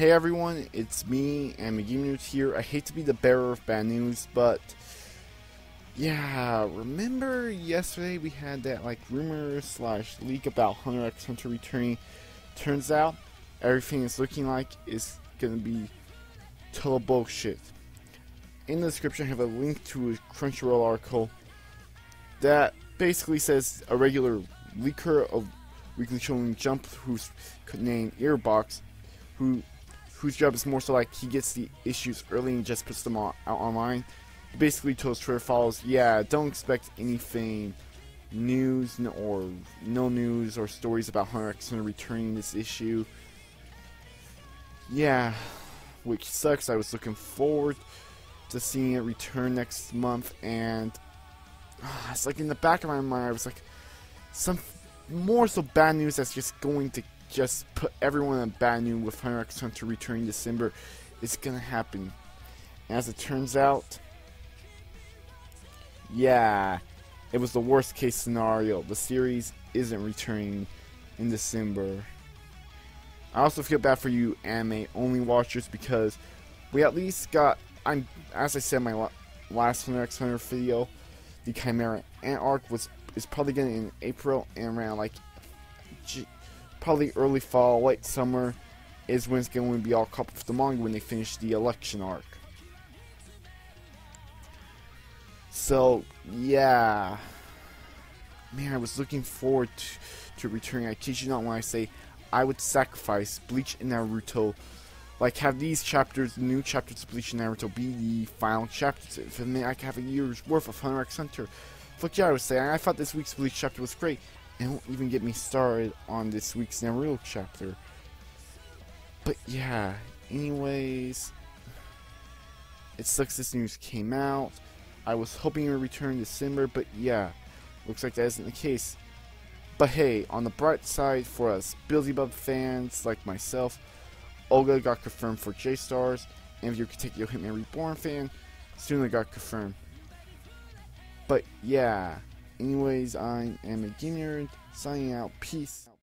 Hey everyone, it's me and News here. I hate to be the bearer of bad news, but yeah, remember yesterday we had that like rumor slash leak about Hunter x Hunter returning. Turns out everything is looking like is gonna be total bullshit. In the description, I have a link to a Crunchyroll article that basically says a regular leaker of Weekly Shonen Jump, who's named Earbox, who whose job is more so like he gets the issues early and just puts them all out online. He basically tells Twitter followers, yeah, don't expect anything news or no news or stories about Hunter x Hunter returning this issue. Yeah, which sucks. I was looking forward to seeing it return next month, and uh, it's like in the back of my mind, I was like, some more so bad news that's just going to just put everyone in bad news with Hunter x Hunter returning December. It's gonna happen. As it turns out, yeah, it was the worst case scenario. The series isn't returning in December. I also feel bad for you anime only watchers because we at least got I'm as I said my last Hunter x Hunter video, the Chimera Ant arc was is probably getting in April and around like probably early fall, late summer is when it's going to be all up with the manga when they finish the election arc. So, yeah. Man, I was looking forward to, to returning. I kid you not when I say I would sacrifice Bleach and Naruto. Like, have these chapters, new chapters of Bleach and Naruto, be the final chapters. If I mean, I could have a year's worth of Hunter x Hunter. Fuck yeah, I was saying. I thought this week's Bleach chapter was great. And won't even get me started on this week's Naruto chapter. But yeah, anyways, it sucks this news came out. I was hoping it would return in December, but yeah, looks like that isn't the case. But hey, on the bright side for us Beelzebub fans like myself, Oga got confirmed for J-Stars, and if you're Katekyo Hitman Reborn fan, Tsuna got confirmed. But yeah, anyways, I am a gamer, signing out, peace.